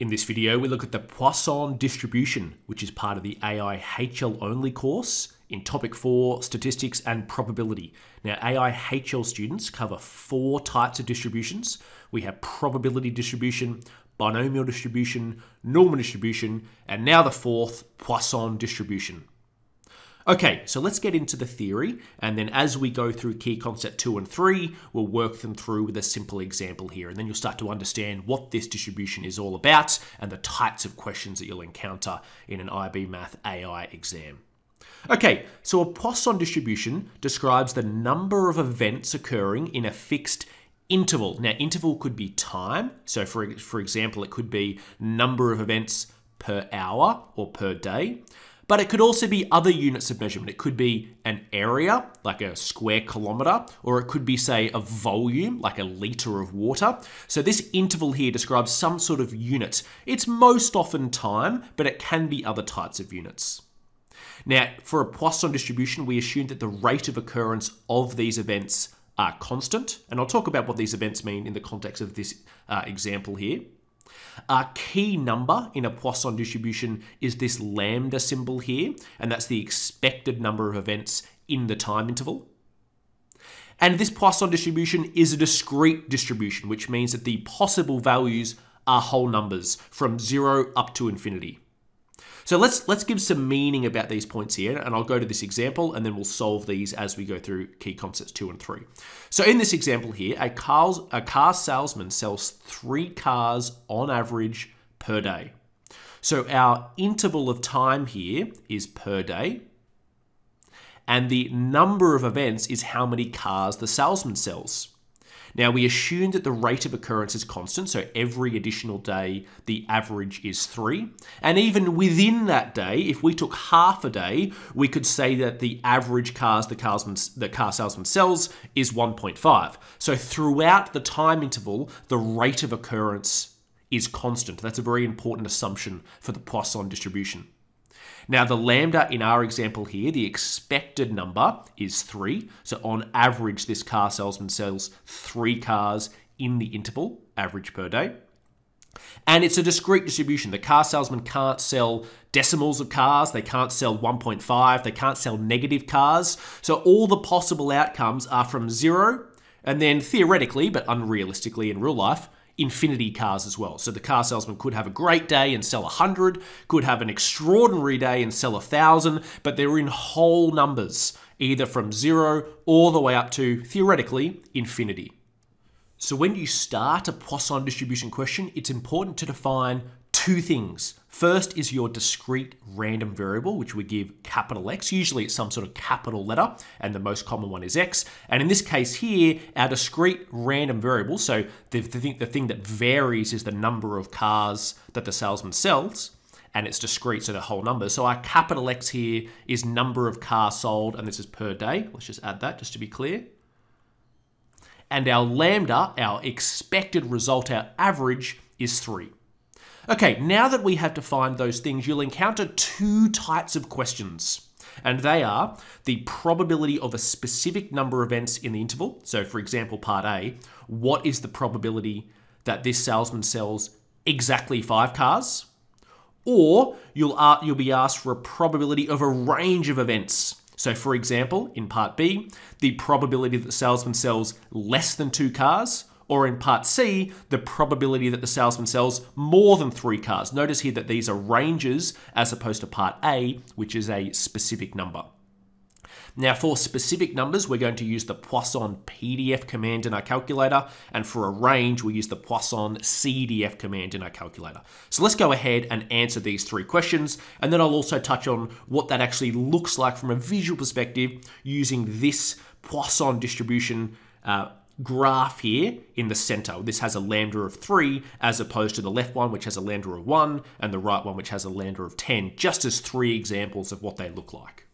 In this video, we look at the Poisson distribution, which is part of the AI HL only course in topic 4, statistics and probability. Now, AI HL students cover four types of distributions. We have probability distribution, binomial distribution, normal distribution, and now the fourth, Poisson distribution. Okay, so let's get into the theory, and then as we go through key concept two and three, we'll work them through with a simple example here, and then you'll start to understand what this distribution is all about and the types of questions that you'll encounter in an IB Math AI exam. Okay, so a Poisson distribution describes the number of events occurring in a fixed interval. Now, interval could be time, so for, for example, it could be number of events per hour or per day. But it could also be other units of measurement. It could be an area, like a square kilometre, or it could be, say, a volume, like a litre of water. So this interval here describes some sort of unit. It's most often time, but it can be other types of units. Now, for a Poisson distribution, we assume that the rate of occurrence of these events are constant, and I'll talk about what these events mean in the context of this uh, example here. A key number in a Poisson distribution is this lambda symbol here, and that's the expected number of events in the time interval. And this Poisson distribution is a discrete distribution, which means that the possible values are whole numbers from zero up to infinity. So let's let's give some meaning about these points here, and I'll go to this example, and then we'll solve these as we go through key concepts two and three. So in this example here, a car, a car salesman sells three cars on average per day. So our interval of time here is per day, and the number of events is how many cars the salesman sells. Now, we assume that the rate of occurrence is constant, so every additional day, the average is three. And even within that day, if we took half a day, we could say that the average cars the, the car salesman sells is 1.5. So throughout the time interval, the rate of occurrence is constant. That's a very important assumption for the Poisson distribution. Now, the lambda in our example here, the expected number is 3. So on average, this car salesman sells 3 cars in the interval, average per day. And it's a discrete distribution. The car salesman can't sell decimals of cars, they can't sell 1.5, they can't sell negative cars. So all the possible outcomes are from 0 and then theoretically, but unrealistically in real life, infinity cars as well. So the car salesman could have a great day and sell 100, could have an extraordinary day and sell 1,000, but they're in whole numbers, either from zero all the way up to, theoretically, infinity. So when you start a Poisson distribution question, it's important to define two things. First is your discrete random variable, which we give capital X. Usually it's some sort of capital letter, and the most common one is X. And in this case here, our discrete random variable, so the, the, thing, the thing that varies is the number of cars that the salesman sells, and it's discrete, so the whole number. So our capital X here is number of cars sold, and this is per day. Let's just add that just to be clear. And our lambda, our expected result, our average, is 3. Okay, now that we have defined those things, you'll encounter two types of questions. And they are the probability of a specific number of events in the interval. So, for example, part A, what is the probability that this salesman sells exactly five cars? Or you'll, uh, you'll be asked for a probability of a range of events. So, for example, in part B, the probability that the salesman sells less than two cars, or in part C, the probability that the salesman sells more than three cars. Notice here that these are ranges as opposed to part A, which is a specific number. Now for specific numbers, we're going to use the Poisson PDF command in our calculator, and for a range, we use the Poisson CDF command in our calculator. So let's go ahead and answer these three questions, and then I'll also touch on what that actually looks like from a visual perspective using this Poisson distribution uh, graph here in the center. This has a lambda of 3 as opposed to the left one which has a lambda of 1 and the right one which has a lambda of 10, just as three examples of what they look like.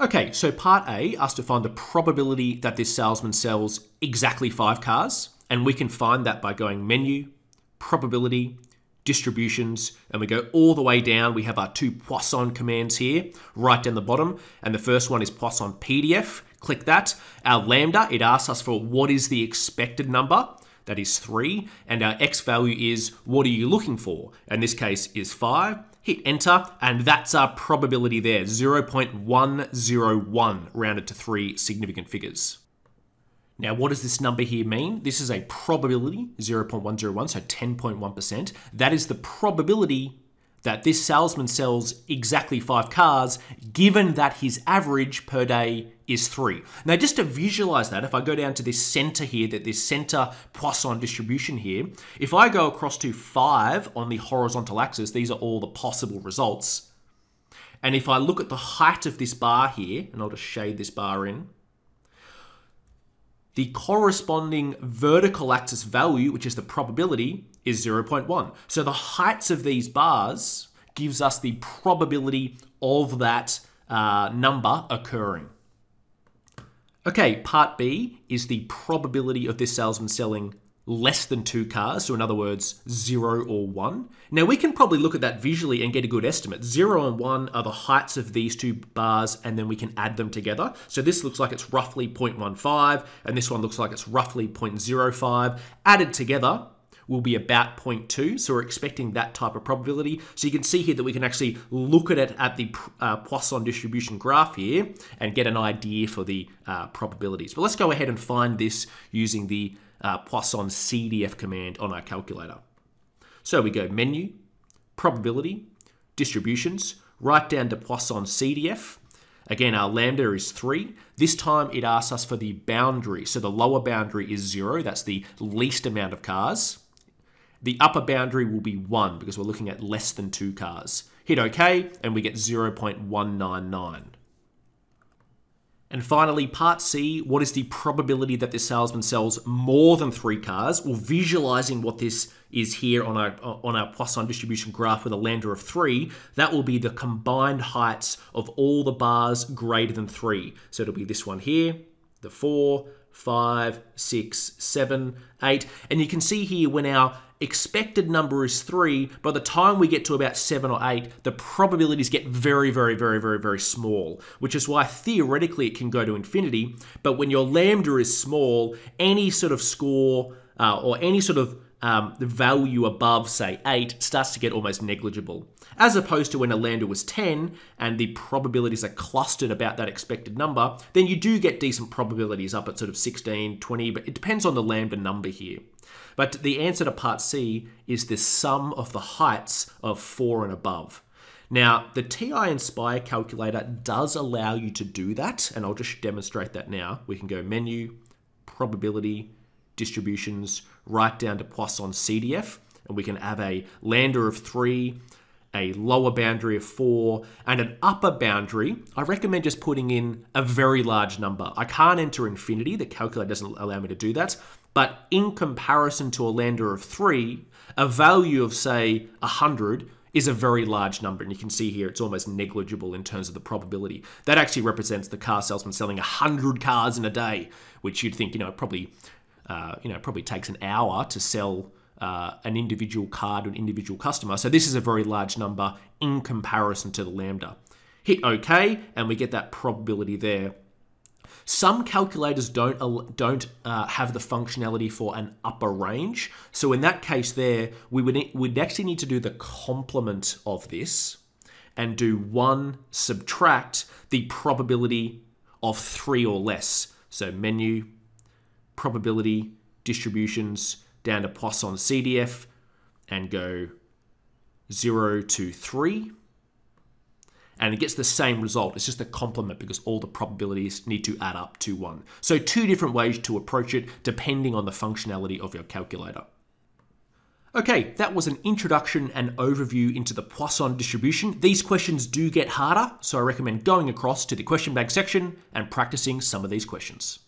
Okay, so part A asks to find the probability that this salesman sells exactly 5 cars, and we can find that by going menu, probability, distributions, and we go all the way down. We have our two Poisson commands here, right down the bottom, and the first one is Poisson PDF, click that. Our lambda, it asks us for what is the expected number. that is 3, and our x value is what are you looking for? In this case is 5. Hit enter, and that's our probability there, 0.101 rounded to three significant figures. Now, what does this number here mean? This is a probability, 0.101, so 10.1%. That is the probability that this salesman sells exactly five cars, given that his average per day is three. Now, just to visualize that, if I go down to this center here, that this center Poisson distribution here, if I go across to five on the horizontal axis, these are all the possible results. And if I look at the height of this bar here, and I'll just shade this bar in, the corresponding vertical axis value, which is the probability, is 0.1. So the heights of these bars gives us the probability of that uh, number occurring. Okay, part B is the probability of this salesman selling less than two cars, so in other words, zero or one. Now we can probably look at that visually and get a good estimate. Zero and one are the heights of these two bars, and then we can add them together. So this looks like it's roughly 0.15, and this one looks like it's roughly 0.05. Added together, will be about 0.2. So we're expecting that type of probability. So you can see here that we can actually look at it at the uh, Poisson distribution graph here and get an idea for the uh, probabilities. But let's go ahead and find this using the uh, Poisson CDF command on our calculator. So we go menu, probability, distributions, right down to Poisson CDF. Again, our lambda is 3. This time it asks us for the boundary. So the lower boundary is 0. That's the least amount of cars. The upper boundary will be 1 because we're looking at less than 2 cars. Hit OK and we get 0.199. And finally, part C, what is the probability that this salesman sells more than three cars? Well, visualizing what this is here on our, on our Poisson distribution graph with a lambda of three, that will be the combined heights of all the bars greater than three. So it'll be this one here, the four, five, six, seven, eight. And you can see here when our expected number is three, by the time we get to about seven or eight, the probabilities get very, very, very, very, very small, which is why theoretically it can go to infinity. But when your lambda is small, any sort of score uh, or any sort of um, the value above, say, 8 starts to get almost negligible. As opposed to when a lambda was 10 and the probabilities are clustered about that expected number, then you do get decent probabilities up at sort of 16, 20, but it depends on the lambda number here. But the answer to part C is the sum of the heights of 4 and above. Now, the TI Nspire calculator does allow you to do that, and I'll just demonstrate that now. We can go menu, probability, distributions, right down to Poisson CDF, and we can have a lambda of 3, a lower boundary of 4, and an upper boundary. I recommend just putting in a very large number. I can't enter infinity, the calculator doesn't allow me to do that, but in comparison to a lambda of 3, a value of, say, 100 is a very large number. And you can see here it's almost negligible in terms of the probability. That actually represents the car salesman selling 100 cars in a day, which you'd think, you know, probably, uh, you know, probably takes an hour to sell uh, an individual card to an individual customer. So this is a very large number in comparison to the lambda. Hit OK, and we get that probability there some calculators don't don't uh, have the functionality for an upper range. So in that case, there we would would actually need to do the complement of this and do one subtract the probability of three or less. So menu, probability, distributions down to Poisson CDF and go 0 to 3 and it gets the same result. It's just a complement because all the probabilities need to add up to one. So two different ways to approach it depending on the functionality of your calculator. Okay, that was an introduction and overview into the Poisson distribution. These questions do get harder, so I recommend going across to the question bank section and practicing some of these questions.